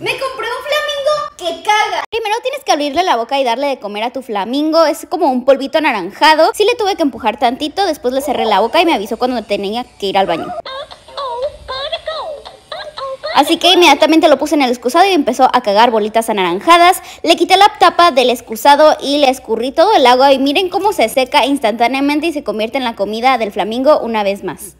Me compré un flamingo que caga. Primero tienes que abrirle la boca y darle de comer a tu flamingo. Es como un polvito anaranjado. Sí le tuve que empujar tantito, después le cerré la boca y me avisó cuando tenía que ir al baño. Así que inmediatamente lo puse en el excusado y empezó a cagar bolitas anaranjadas. Le quité la tapa del excusado y le escurrí todo el agua y miren cómo se seca instantáneamente y se convierte en la comida del flamingo una vez más.